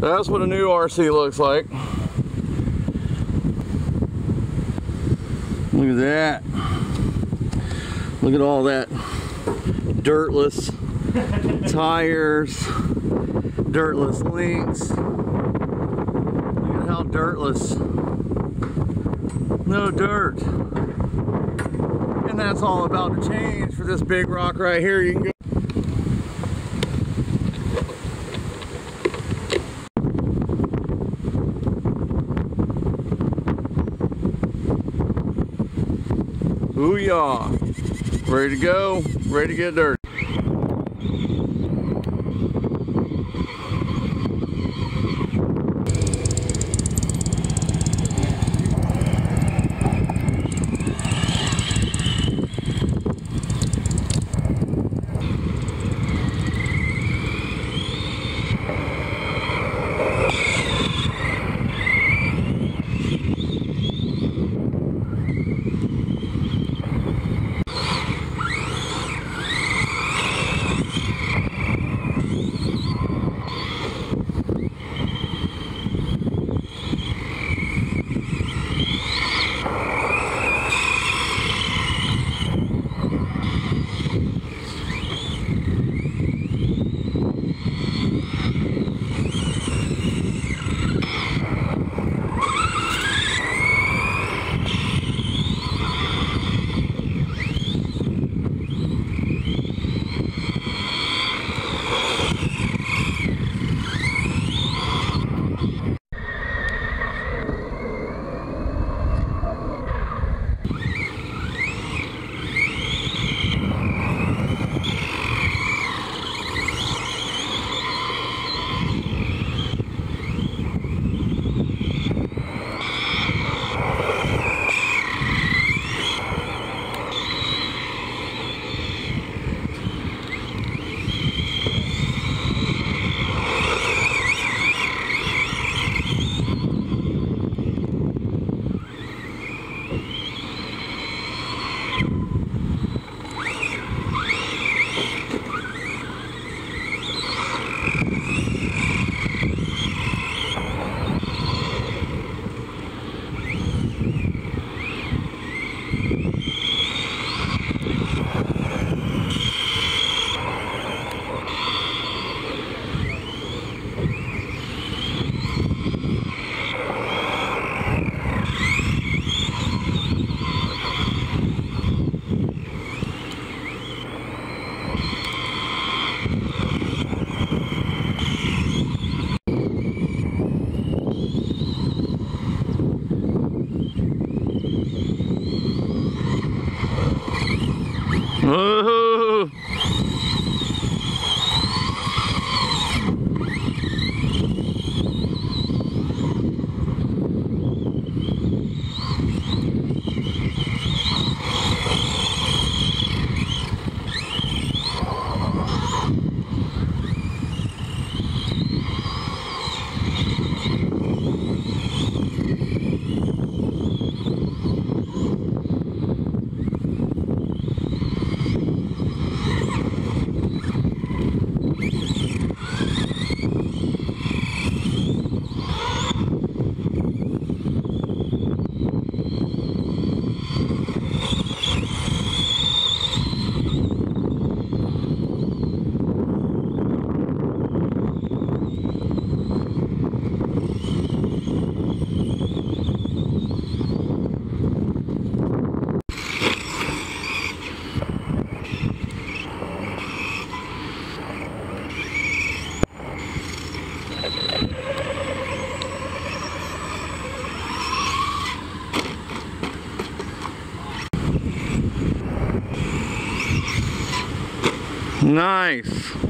That's what a new RC looks like. Look at that. Look at all that dirtless tires, dirtless links. Look at how dirtless. No dirt. And that's all about to change for this big rock right here. You can go Booyah. Ready to go, ready to get dirty. Nice.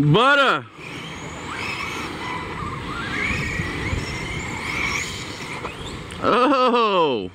Butter. Oh.